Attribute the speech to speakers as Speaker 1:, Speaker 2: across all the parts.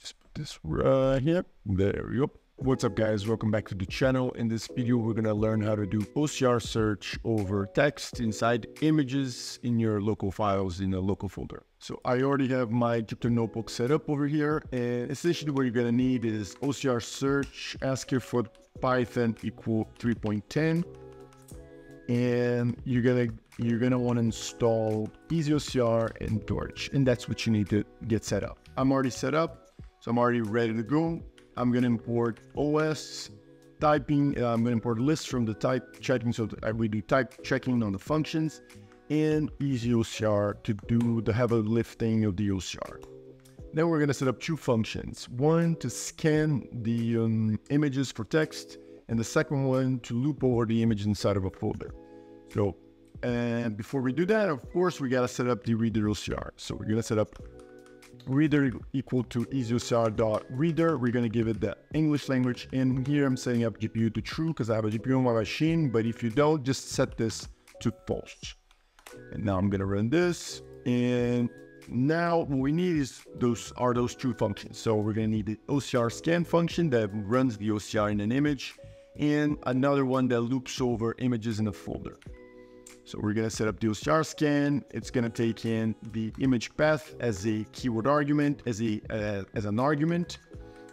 Speaker 1: Just put this right here. There we go. What's up guys, welcome back to the channel. In this video, we're gonna learn how to do OCR search over text inside images in your local files in a local folder. So I already have my Jupyter notebook set up over here. And essentially what you're gonna need is OCR search, ask here for Python equal 3.10. And you're gonna you're gonna want to install EasyOCR and Torch, and that's what you need to get set up. I'm already set up, so I'm already ready to go. I'm gonna import OS typing. Uh, I'm gonna import lists from the type checking, so we do type checking on the functions, and EasyOCR to do the heavy lifting of the OCR. Then we're gonna set up two functions. One to scan the um, images for text, and the second one to loop over the image inside of a folder. So and before we do that, of course, we gotta set up the reader OCR. So we're gonna set up reader equal to easyocr.reader. We're gonna give it the English language. And here I'm setting up GPU to true because I have a GPU on my machine. But if you don't, just set this to false. And now I'm gonna run this. And now what we need is those are those two functions. So we're gonna need the OCR scan function that runs the OCR in an image and another one that loops over images in a folder. So we're gonna set up the OCR scan. It's gonna take in the image path as a keyword argument, as a uh, as an argument.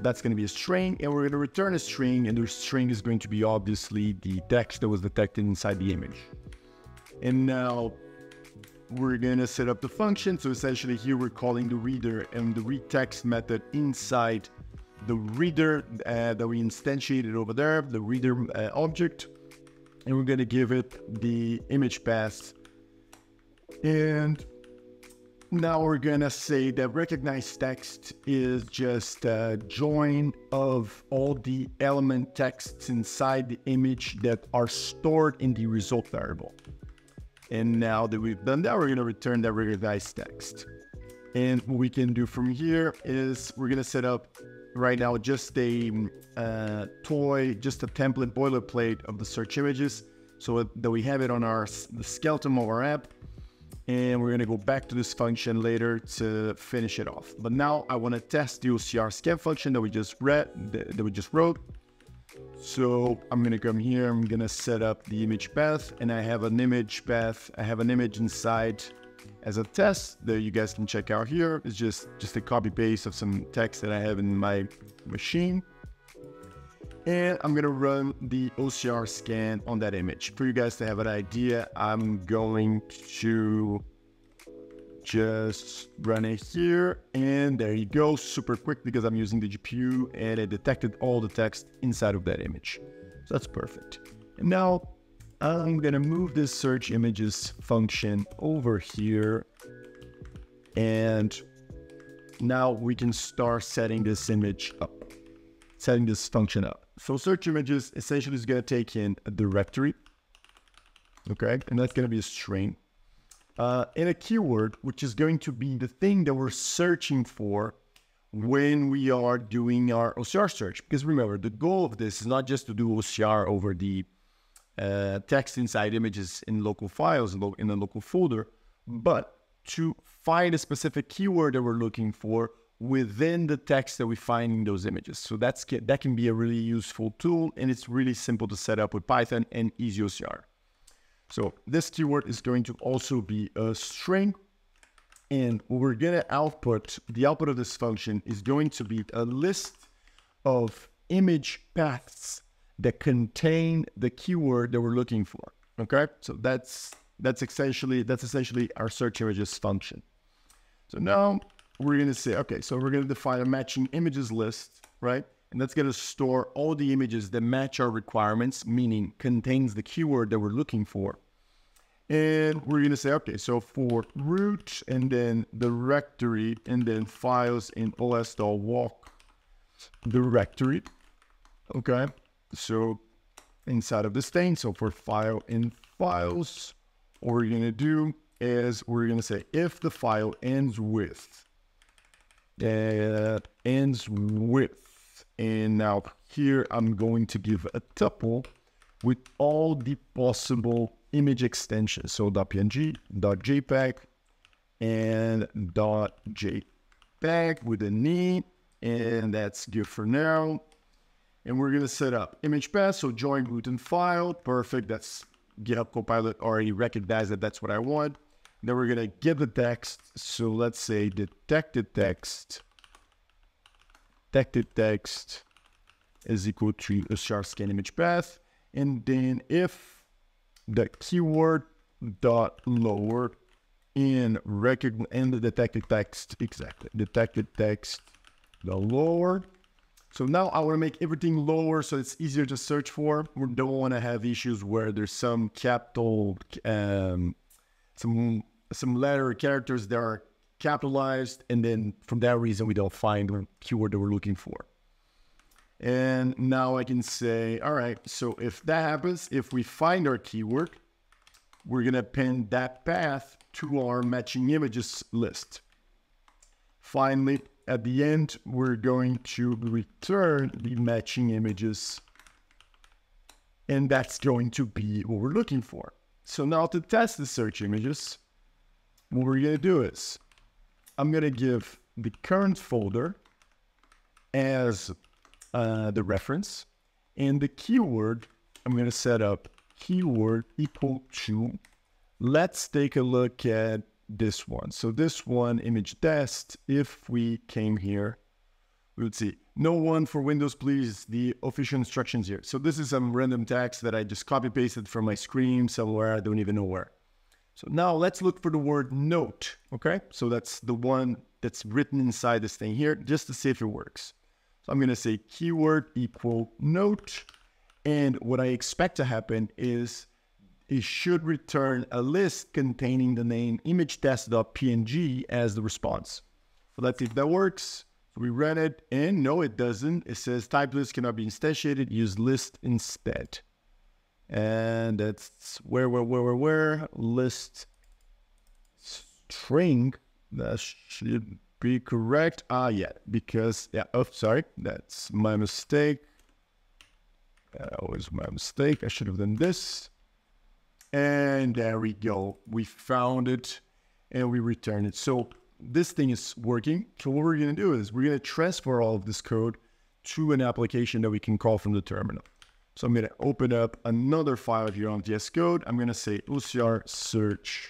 Speaker 1: That's gonna be a string, and we're gonna return a string, and the string is going to be obviously the text that was detected inside the image. And now we're gonna set up the function. So essentially here we're calling the reader and the read text method inside the reader uh, that we instantiated over there, the reader uh, object and we're going to give it the image path. And now we're going to say that recognized text is just a join of all the element texts inside the image that are stored in the result variable. And now that we've done that, we're going to return that recognized text. And what we can do from here is we're going to set up right now just a uh, toy, just a template boilerplate of the search images so that we have it on our the skeleton of our app. And we're gonna go back to this function later to finish it off. But now I wanna test the OCR scan function that we just read, that we just wrote. So I'm gonna come here, I'm gonna set up the image path and I have an image path, I have an image inside as a test that you guys can check out here. It's just, just a copy paste of some text that I have in my machine. And I'm gonna run the OCR scan on that image. For you guys to have an idea, I'm going to just run it here and there you go super quick because I'm using the GPU and it detected all the text inside of that image so that's perfect and now I'm gonna move this search images function over here and now we can start setting this image up, setting this function up. So search images essentially is gonna take in a directory, okay? And that's gonna be a string. Uh, and a keyword, which is going to be the thing that we're searching for when we are doing our OCR search. Because remember, the goal of this is not just to do OCR over the uh, text inside images in local files in a local folder, but to find a specific keyword that we're looking for within the text that we find in those images. So that's that can be a really useful tool, and it's really simple to set up with Python and EasyOCR. So this keyword is going to also be a string, and we're gonna output, the output of this function is going to be a list of image paths that contain the keyword that we're looking for. Okay, so that's that's essentially that's essentially our search images function. So now we're gonna say, okay, so we're gonna define a matching images list, right? And that's gonna store all the images that match our requirements, meaning contains the keyword that we're looking for. And we're gonna say, okay, so for root and then directory and then files in os.walk directory, okay? So inside of this thing, so for file in files, what we're going to do is we're going to say if the file ends with, uh, ends with, and now here I'm going to give a tuple with all the possible image extensions. So .png, .jpeg, and .jpeg with a name And that's good for now. And we're going to set up image path. So join gluten file. Perfect. That's GitHub Copilot already recognized that that's what I want. Then we're going to get the text. So let's say detected text. Detected text is equal to OCR scan image path. And then if the keyword dot lower in record in the detected text exactly detected text the lower so now I want to make everything lower so it's easier to search for. We don't want to have issues where there's some capital, um, some some letter characters that are capitalized, and then from that reason we don't find the keyword that we're looking for. And now I can say, all right, so if that happens, if we find our keyword, we're gonna append that path to our matching images list. Finally, at the end, we're going to return the matching images. And that's going to be what we're looking for. So now to test the search images, what we're going to do is I'm going to give the current folder as uh, the reference. And the keyword, I'm going to set up keyword equal to, let's take a look at this one. So this one, image test, if we came here, we would see no one for Windows, please, the official instructions here. So this is some random text that I just copy pasted from my screen somewhere, I don't even know where. So now let's look for the word note, okay? So that's the one that's written inside this thing here, just to see if it works. So I'm gonna say keyword equal note, and what I expect to happen is it should return a list containing the name imagetest.png as the response. So let's see if that works. So we run it and no, it doesn't. It says type list cannot be instantiated, use list instead. And that's where, where, where, where, where, list string. That should be correct. Ah, yeah, because, yeah, oh, sorry, that's my mistake. That was my mistake. I should have done this. And there we go. We found it and we return it. So this thing is working. So what we're going to do is we're going to transfer all of this code to an application that we can call from the terminal. So I'm going to open up another file here on VS Code. I'm going to say OCR search.py.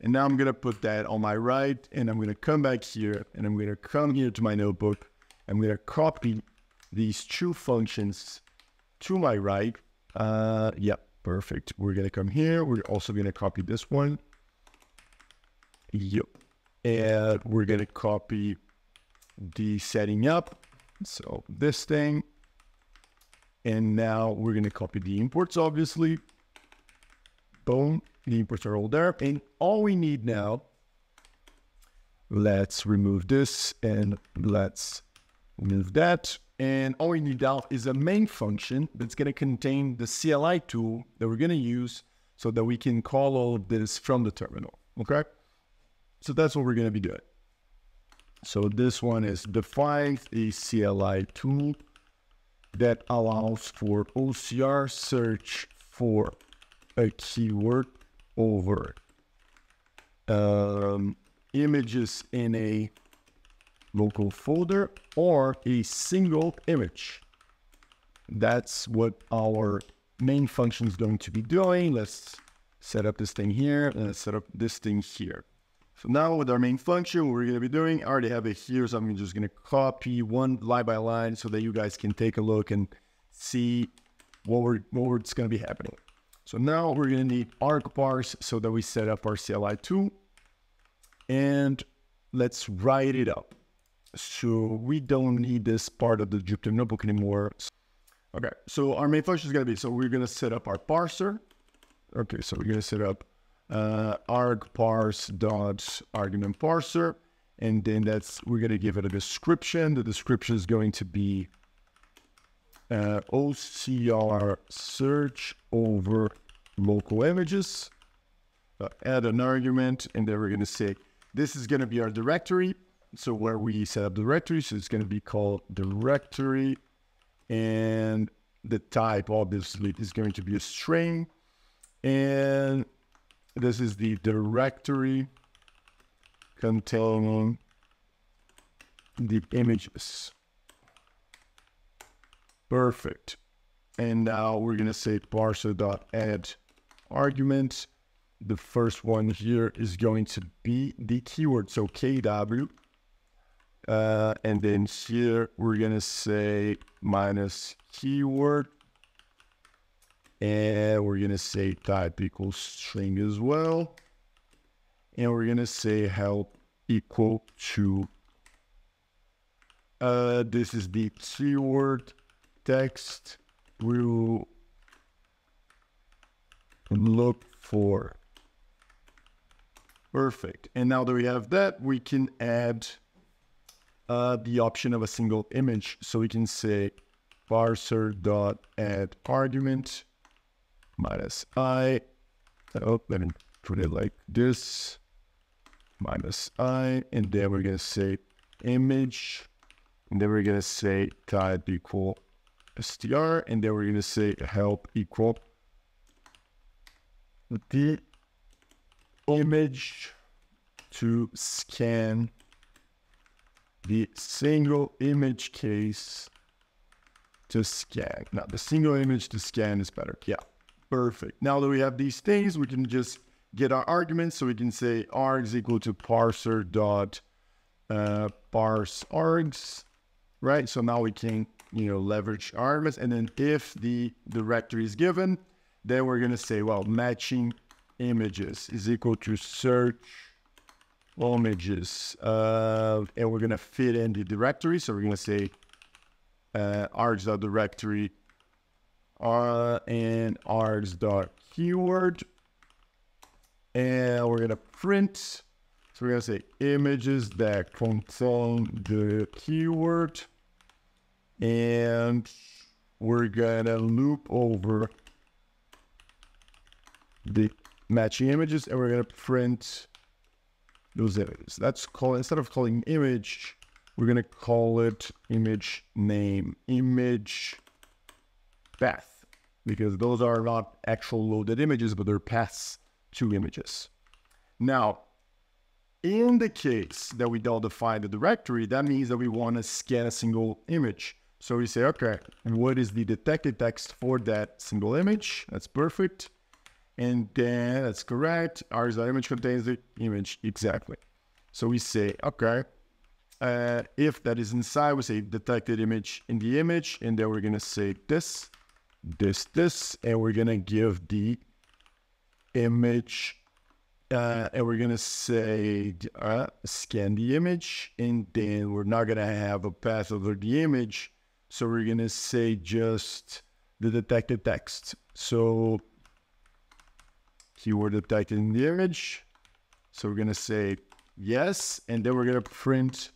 Speaker 1: And now I'm going to put that on my right and I'm going to come back here and I'm going to come here to my notebook. I'm going to copy these two functions to my right uh, yep, perfect. We're gonna come here. We're also gonna copy this one. Yep. And we're gonna copy the setting up. So this thing. And now we're gonna copy the imports, obviously. Boom. The imports are all there. And all we need now, let's remove this and let's remove that. And all we need now is a main function that's going to contain the CLI tool that we're going to use so that we can call all of this from the terminal. Okay. So that's what we're going to be doing. So this one is define a CLI tool that allows for OCR search for a keyword over um, images in a local folder or a single image. That's what our main function is going to be doing. Let's set up this thing here and set up this thing here. So now with our main function, what we're going to be doing, I already have it here, so I'm just going to copy one line by line so that you guys can take a look and see what we're what's going to be happening. So now we're going to need argparse so that we set up our CLI tool and let's write it up. So we don't need this part of the Jupyter notebook anymore. Okay, so our main function is going to be, so we're going to set up our parser. Okay, so we're going to set up uh, argparse dot argument parser. And then that's, we're going to give it a description. The description is going to be uh, OCR search over local images. Uh, add an argument, and then we're going to say, this is going to be our directory so where we set up the directory, so it's going to be called directory, and the type obviously is going to be a string, and this is the directory containing the images. Perfect. And now we're gonna say parser.add argument. The first one here is going to be the keyword, so KW. Uh, and then here we're gonna say minus keyword. And we're gonna say type equals string as well. And we're gonna say help equal to uh, this is the keyword text. We'll look for. Perfect. And now that we have that, we can add uh, the option of a single image. So we can say parser dot add argument minus i. Oh, let me put it like this minus i, and then we're gonna say image, and then we're gonna say type equal str, and then we're gonna say help equal the image to scan the single image case to scan. Now, the single image to scan is better. Yeah, perfect. Now that we have these things, we can just get our arguments. So we can say args equal to parser dot uh, parse args, right? So now we can, you know, leverage arguments. And then if the directory is given, then we're going to say, well, matching images is equal to search images. Uh, and we're going to fit in the directory. So we're going to say uh, args.directory uh, and args.keyword. And we're going to print. So we're going to say images that contain the keyword. And we're going to loop over the matching images and we're going to print those images. That's called, instead of calling image, we're going to call it image name, image path, because those are not actual loaded images, but they're paths to images. Now, in the case that we don't define the directory, that means that we want to scan a single image. So we say, okay, and what is the detected text for that single image? That's perfect. And then that's correct. Our image contains the image exactly. So we say, okay, uh, if that is inside, we say detected image in the image, and then we're gonna say this, this, this, and we're gonna give the image, uh, and we're gonna say uh, scan the image, and then we're not gonna have a path over the image, so we're gonna say just the detected text. So keyword detected in the image. So we're going to say yes, and then we're going to print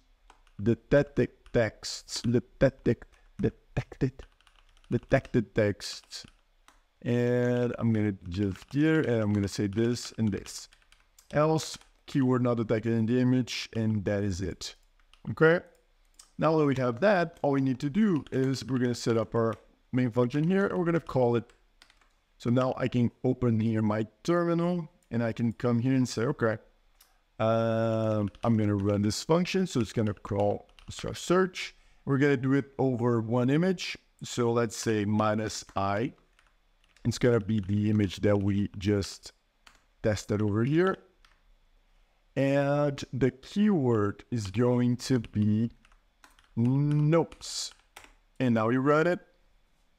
Speaker 1: detected text, detected, detected, detected text. And I'm going to just here, and I'm going to say this and this. Else, keyword not detected in the image, and that is it. Okay? Now that we have that, all we need to do is we're going to set up our main function here, and we're going to call it so now I can open here my terminal and I can come here and say, okay, um, I'm going to run this function. So it's going to call search. We're going to do it over one image. So let's say minus i. It's going to be the image that we just tested over here. And the keyword is going to be notes. And now we run it.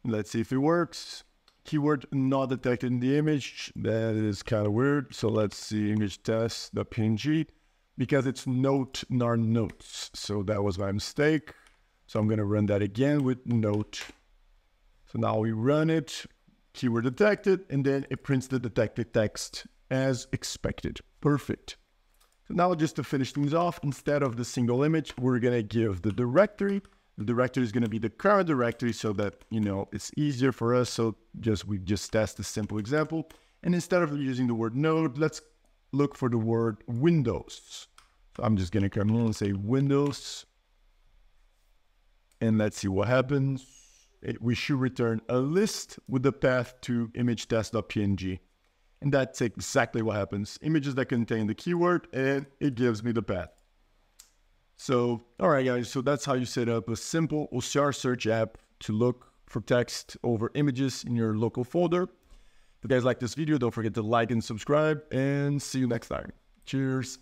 Speaker 1: Let's see if it works keyword not detected in the image. That is kind of weird. So let's see image test the PNG because it's note not notes. So that was my mistake. So I'm going to run that again with note. So now we run it, keyword detected, and then it prints the detected text as expected. Perfect. So now just to finish things off, instead of the single image, we're going to give the directory the directory is going to be the current directory so that, you know, it's easier for us. So just we just test a simple example. And instead of using the word node, let's look for the word Windows. So I'm just going to come in and say Windows. And let's see what happens. It, we should return a list with the path to image test.png. And that's exactly what happens. Images that contain the keyword and it gives me the path. So, all right, guys. So that's how you set up a simple OCR search app to look for text over images in your local folder. If you guys like this video, don't forget to like and subscribe and see you next time. Cheers.